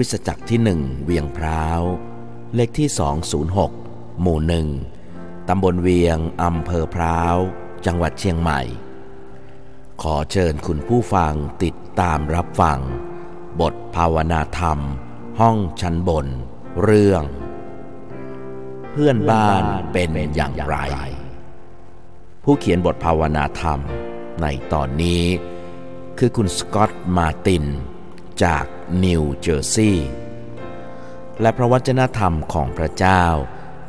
ริสตจักรที่หนึ่งเวียงพร้าว เลขที่ 206 หมู่หนึ่งตำบลเวียงอำเภอพร้าว จังหวัดเชียงใหม่ ขอเชิญคุณผู้ฟังติดตามรับฟัง บทภาวนาธรรม ห้องชั้นบน เรื่อง เพื่อนบ้านเป็นอย่างไร ผู้เขียนบทภาวนาธรรมในตอนนี้ คือคุณสกอตต์มาติน จากนิวเจอร์ซีย์และพระวจนะธรรมของพระเจ้า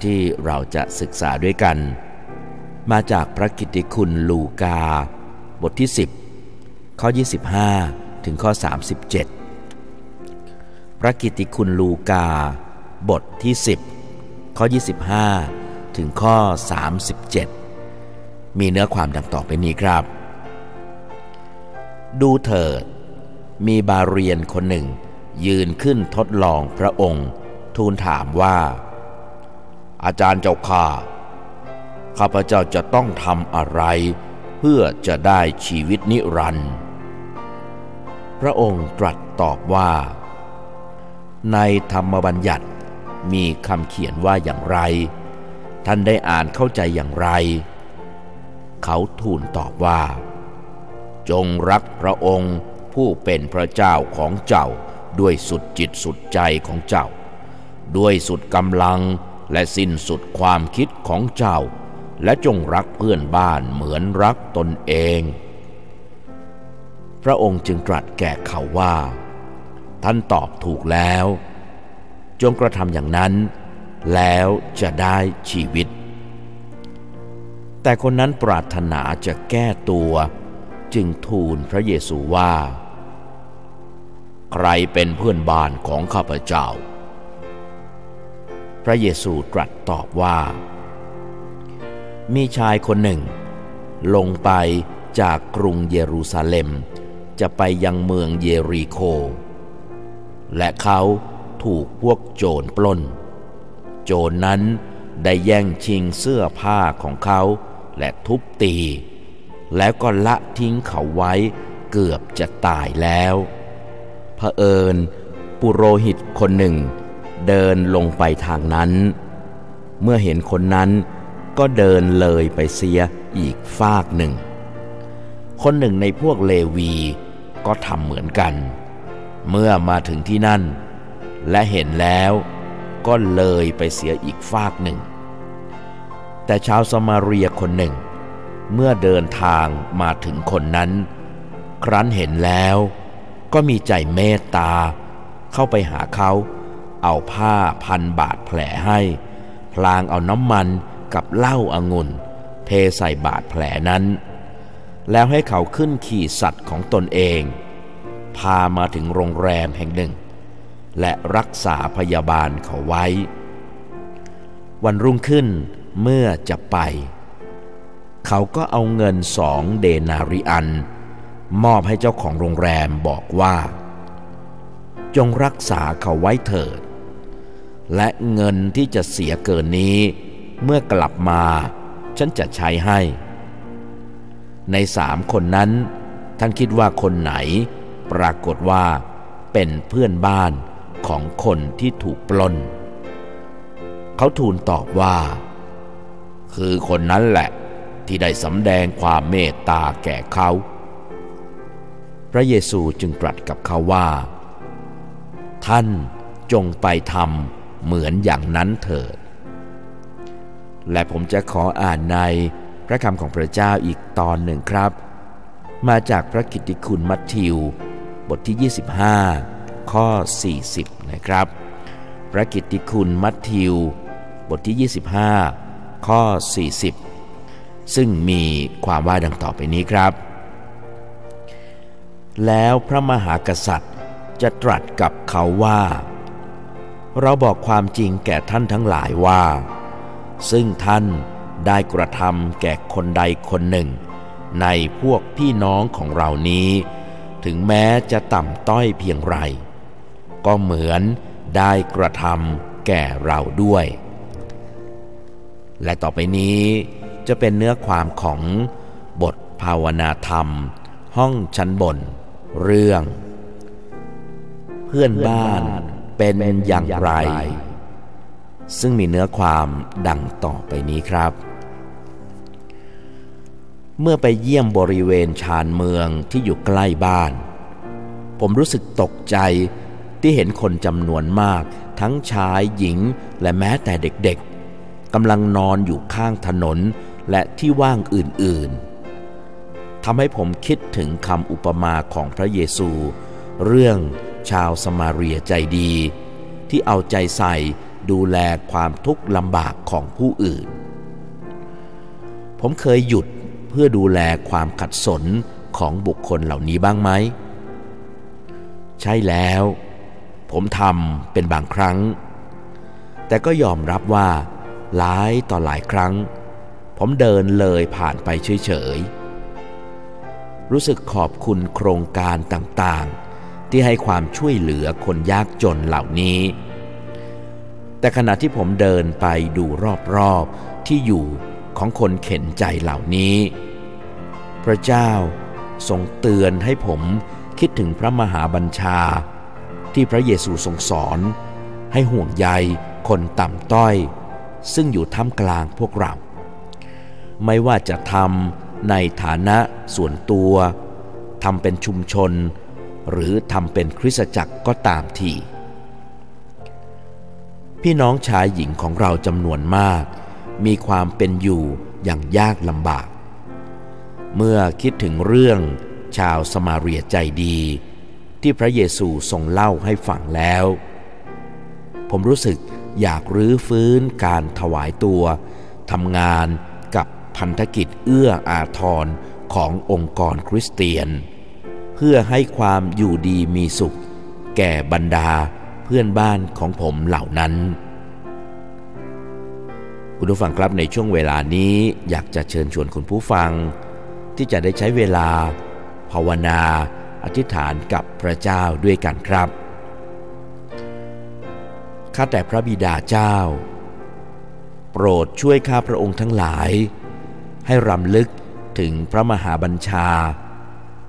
ที่เราจะศึกษาด้วยกัน มาจากพระกิตติคุณลูกา บทที่ 10 ข้อ 25 ถึงข้อ 37 พระกิตติคุณลูกา บทที่ 10 ข้อ 25 ถึงข้อ 37 มีเนื้อความดังต่อไปนี้ครับ ดูเถิด มีบาเรียนคนหนึ่ง ยืนขึ้นทดลองพระองค์ ทูลถามว่า อาจารย์เจ้าข้าข้าพเจ้าจะต้องทำอะไร เพื่อจะได้ชีวิตนิรันดร์พระองค์ตรัสตอบว่า ในธรรมบัญญัติมีคำเขียนว่าอย่างไร ท่านได้อ่านเข้าใจอย่างไร เขาทูลตอบว่า จงรักพระองค์ ผู้เป็นพระเจ้าของเจ้า ด้วยสุดจิตสุดใจของเจ้า ด้วยสุดกำลังและสิ้นสุดความคิดของเจ้า และจงรักเพื่อนบ้านเหมือนรักตนเอง พระองค์จึงตรัสแก่เขาว่า ท่านตอบถูกแล้ว จงกระทำอย่างนั้น แล้วจะได้ชีวิต แต่คนนั้นปรารถนาจะแก้ตัว จึงทูลพระเยซูว่า ใครเป็นเพื่อนบ้านของข้าพเจ้า พระเยซูตรัสตอบว่า มีชายคนหนึ่ง ลงไปจากกรุงเยรูซาเล็ม จะไปยังเมืองเยรีโค และเขาถูกพวกโจรปล้น โจรนั้นได้แย่งชิงเสื้อผ้าของเขาและทุบตี แล้วก็ละทิ้งเขาไว้เกือบจะตายแล้ว เผอิญ ปุโรหิตคนหนึ่ง เดินลงไปทางนั้น เมื่อเห็นคนนั้นก็เดินเลยไปเสียอีกฟากหนึ่ง คนหนึ่งในพวกเลวีก็ทำเหมือนกัน เมื่อมาถึงที่นั่น และเห็นแล้วก็เลยไปเสียอีกฟากหนึ่ง แต่ชาวสมาเรียคนหนึ่ง เมื่อเดินทางมาถึงคนนั้น ครั้นเห็นแล้ว ก็มีใจเมตตา เข้าไปหาเขา เอาผ้าพันบาดแผลให้ พลางเอาน้ำมันกับเหล้าอางุ่น เทใส่บาดแผลนั้น แล้วให้เขาขึ้นขี่สัตว์ของตนเอง พามาถึงโรงแรมแห่งหนึ่ง และรักษาพยาบาลเขาไว้ วันรุ่งขึ้นเมื่อจะไป เขาก็เอาเงินสองเดนาริอัน มอบให้เจ้าของโรงแรมบอกว่า จงรักษาเขาไว้เถิด และเงินที่จะเสียเกินนี้ เมื่อกลับมา ฉันจะใช้ให้ ในสามคนนั้น ท่านคิดว่าคนไหน ปรากฏว่าเป็นเพื่อนบ้านของคนที่ถูกปล้น เขาทูลตอบว่า คือคนนั้นแหละที่ได้สำแดงความเมตตาแก่เขา พระเยซูจึงตรัสกับเขาว่า ท่านจงไปทำเหมือนอย่างนั้นเถิด และผมจะขออ่านในพระคำของพระเจ้าอีกตอนหนึ่งครับ มาจากพระกิตติคุณมัทธิว บทที่ 25 ข้อ 40 นะครับ พระกิตติคุณมัทธิว บทที่ 25 ข้อ 40 ซึ่งมีความว่าดังต่อไปนี้ครับ แล้วพระมหากษัตริย์จะตรัสกับเขาว่า เราบอกความจริงแก่ท่านทั้งหลายว่า ซึ่งท่านได้กระทำแก่คนใดคนหนึ่ง ในพวกพี่น้องของเรานี้ ถึงแม้จะต่ำต้อยเพียงไร ก็เหมือนได้กระทำแก่เราด้วย และต่อไปนี้จะเป็นเนื้อความของบทภาวนาธรรม ห้องชั้นบน เรื่อง เพื่อนบ้านเป็นอย่างไร ซึ่งมีเนื้อความดังต่อไปนี้ครับ เมื่อไปเยี่ยมบริเวณชานเมืองที่อยู่ใกล้บ้าน ผมรู้สึกตกใจที่เห็นคนจำนวนมาก ทั้งชายหญิงและแม้แต่เด็กๆกำลังนอนอยู่ข้างถนนและที่ว่างอื่นๆ ทำให้ผมคิดถึงคำอุปมาของพระเยซู เรื่องชาวสมาเรียใจดี ที่เอาใจใส่ดูแลความทุกข์ลำบากของผู้อื่น ผมเคยหยุดเพื่อดูแลความขัดสนของบุคคลเหล่านี้บ้างไหม ใช่แล้ว ผมทำเป็นบางครั้ง แต่ก็ยอมรับว่า หลายต่อหลายครั้ง ผมเดินเลยผ่านไปเฉยๆ รู้สึกขอบคุณโครงการต่างๆ ที่ให้ความช่วยเหลือคนยากจนเหล่านี้ แต่ขณะที่ผมเดินไปดูรอบๆที่อยู่ของคนเข็นใจเหล่านี้ พระเจ้าทรงเตือนให้ผมคิดถึงพระมหาบัญชา ที่พระเยซูทรงสอน ให้ห่วงใยคนต่ำต้อย ซึ่งอยู่ท่ามกลางพวกเรา ไม่ว่าจะทำ ในฐานะส่วนตัวทำเป็นชุมชน หรือทำเป็นคริสตจักรก็ตามทีพี่น้องชายหญิงของเราจำนวนมาก มีความเป็นอยู่อย่างยากลำบาก เมื่อคิดถึงเรื่องชาวสมาเรียใจดี ที่พระเยซูทรงเล่าให้ฟังแล้ว ผมรู้สึกอยากรื้อฟื้นการถวายตัวทำงาน พันธกิจเอื้ออาทรขององค์กรคริสเตียน เพื่อให้ความอยู่ดีมีสุข แก่บรรดาเพื่อนบ้านของผมเหล่านั้นคุณผู้ฟังครับในช่วงเวลานี้อยากจะเชิญชวนคุณผู้ฟัง ที่จะได้ใช้เวลา ภาวนา อธิษฐานกับพระเจ้าด้วยกันครับข้าแต่พระบิดาเจ้า โปรดช่วยข้าพระองค์ทั้งหลาย ให้รำลึกถึงพระมหาบัญชา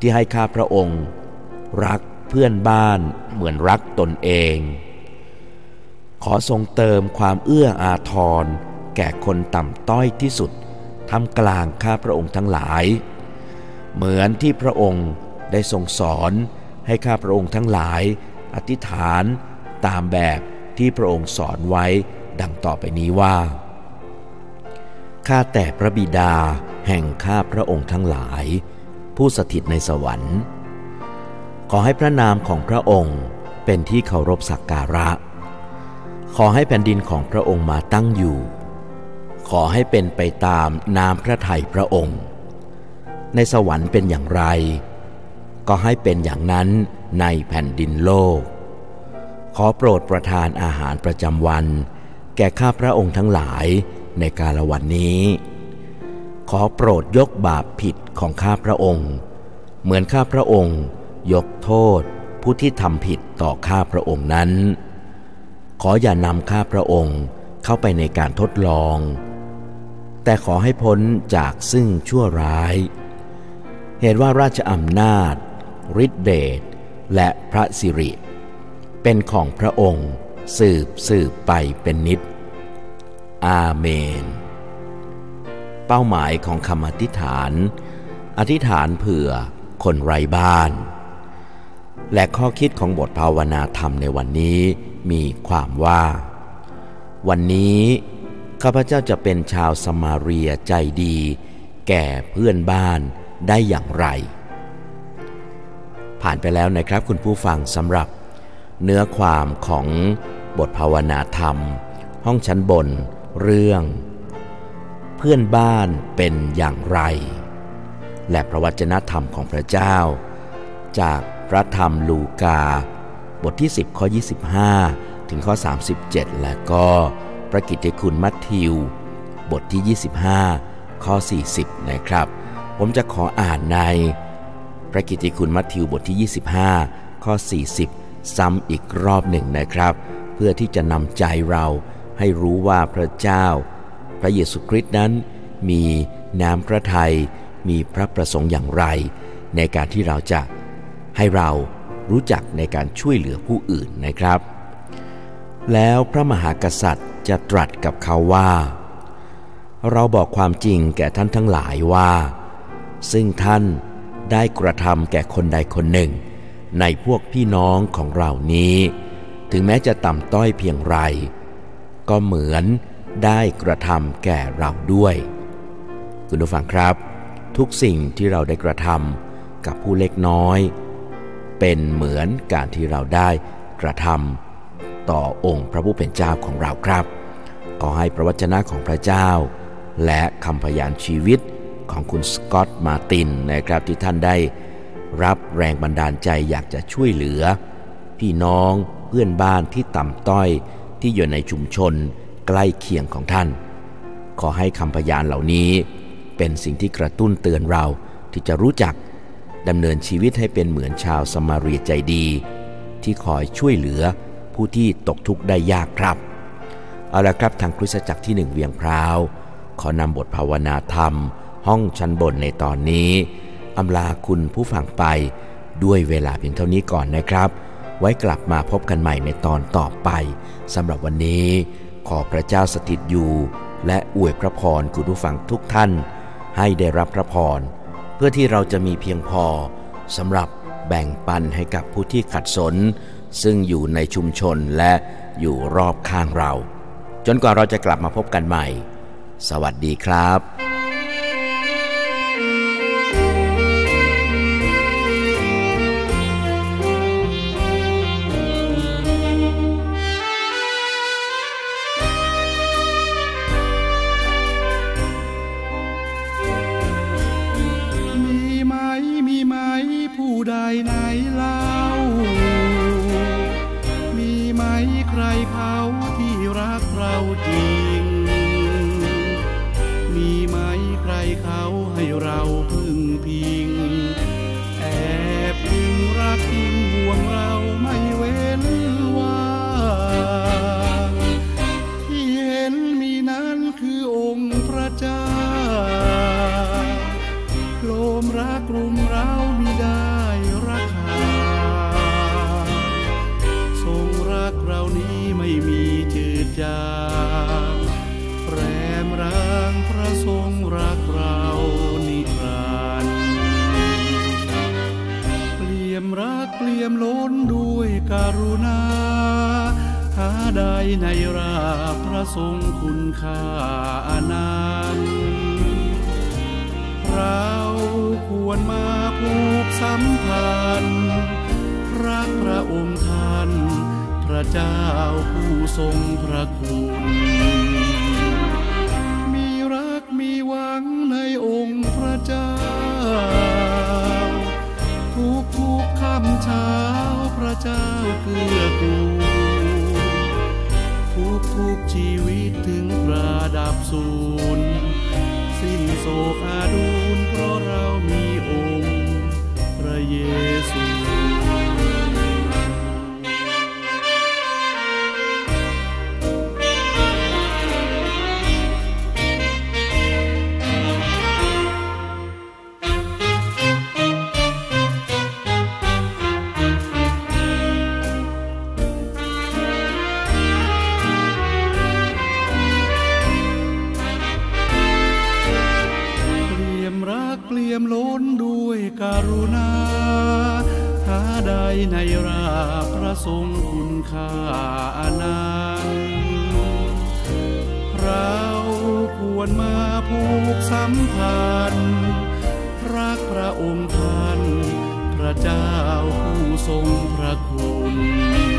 ที่ให้ข้าพระองค์ รักเพื่อนบ้านเหมือนรักตนเอง ขอทรงเติมความเอื้ออาทร แก่คนต่ำต้อยที่สุดทำกลางข้าพระองค์ทั้งหลาย เหมือนที่พระองค์ได้ทรงสอนให้ข้าพระองค์ทั้งหลายอธิษฐานตามแบบที่พระองค์สอนไว้ดังต่อไปนี้ว่า ข้าแต่พระบิดาแห่งข้าพระองค์ทั้งหลาย ผู้สถิตในสวรรค์ ขอให้พระนามของพระองค์เป็นที่เคารพสักการะ ขอให้แผ่นดินของพระองค์มาตั้งอยู่ ขอให้เป็นไปตามนามพระทัยพระองค์ ในสวรรค์เป็นอย่างไร ก็ให้เป็นอย่างนั้นในแผ่นดินโลก ขอโปรดประทานอาหารประจำวัน แก่ข้าพระองค์ทั้งหลาย ในกาลวันนี้ ขอโปรดยกบาปผิดของข้าพระองค์ เหมือนข้าพระองค์ยกโทษผู้ที่ทำผิดต่อข้าพระองค์นั้น ขออย่านำข้าพระองค์เข้าไปในการทดลอง แต่ขอให้พ้นจากซึ่งชั่วร้าย เหตุว่าราชอำนาจฤทธิเดชและพระสิริ เป็นของพระองค์สืบสืบไปเป็นนิด อาเมน เป้าหมายของคำอธิษฐาน อธิษฐานเผื่อคนไร้บ้าน และข้อคิดของบทภาวนาธรรมในวันนี้มีความว่า วันนี้ข้าพเจ้าจะเป็นชาวสมาเรียใจดี แก่เพื่อนบ้านได้อย่างไร ผ่านไปแล้วนะครับคุณผู้ฟังสำหรับเนื้อความของบทภาวนาธรรม ห้องชั้นบน เรื่อง เพื่อนบ้านเป็นอย่างไร และพระวจนะธรรมของพระเจ้า จากพระธรรมลูกา บทที่ 10 ข้อ 25 ถึงข้อ 37 และก็พระกิตติคุณมัทธิว บทที่ 25 ข้อ 40 นะครับ ผมจะขออ่านใน พระกิตติคุณมัทธิวบทที่ 25 ข้อ 40 ซ้ำอีกรอบหนึ่งนะครับ เพื่อที่จะนำใจเรา ให้รู้ว่าพระเจ้า พระเยซูคริสต์นั้นมีน้ำพระทัยมีพระประสงค์อย่างไร ในการที่เราจะให้เรารู้จักในการช่วยเหลือผู้อื่นนะครับ แล้วพระมหากษัตริย์จะตรัสกับเขาว่า เราบอกความจริงแก่ท่านทั้งหลายว่า ซึ่งท่านได้กระทำแก่คนใดคนหนึ่ง ในพวกพี่น้องของเรานี้ ถึงแม้จะต่ำต้อยเพียงไร ก็เหมือนได้กระทำแก่เราด้วย คุณผู้ฟังครับ ทุกสิ่งที่เราได้กระทำกับผู้เล็กน้อย เป็นเหมือนการที่เราได้กระทำต่อองค์พระผู้เป็นเจ้าของเราครับ ขอให้พระวจนะของพระเจ้า และคำพยานชีวิตของคุณสกอตต์มาตินนะครับที่ท่านได้รับแรงบันดาลใจอยากจะช่วยเหลือ พี่น้องเพื่อนบ้านที่ต่ำต้อย ที่อยู่ในชุมชนใกล้เคียงของท่าน ขอให้คำพยานเหล่านี้ เป็นสิ่งที่กระตุ้นเตือนเราที่จะรู้จักดำเนินชีวิตให้เป็นเหมือนชาวสมาเรียใจดี ที่คอยช่วยเหลือผู้ที่ตกทุกข์ได้ยากครับ เอาละครับทางคริสตจักรที่หนึ่งเวียงพราว ขอนำบทภาวนาธรรม ห้องชั้นบนในตอนนี้อำลาคุณผู้ฟังไปด้วยเวลาเพียงเท่านี้ก่อนนะครับ ไว้กลับมาพบกันใหม่ในตอนต่อไปสำหรับวันนี้ ขอพระเจ้าสถิตอยู่ และอวยพระพรคุณผู้ฟังทุกท่าน ให้ได้รับพระพรเพื่อที่เราจะมีเพียงพอสำหรับแบ่งปันให้กับผู้ที่ขัดสน ซึ่งอยู่ในชุมชนและอยู่รอบข้างเรา จนกว่าเราจะกลับมาพบกันใหม่ สวัสดีครับ ใน ใดในราพระทรงคุณค่าอนันต์เราควรมาผูกสัมพันธ์รักพระองค์ท่าน พระเจ้าผู้ทรงพระคุณ มีรักมีหวังในองค์พระเจ้า ทุกทุกคำเช้าพระเจ้าเกื้อกูล ชีวิตถึงระดับศูนย์สิ้นโศกอาดู ยมล้นด้วยกรุณาหาใดในราพระทรงคุณค่าอนันต์เราควรมาผูกสัมพันธ์รักพระองค์ท่านพระเจ้าผู้ทรงพระคุณ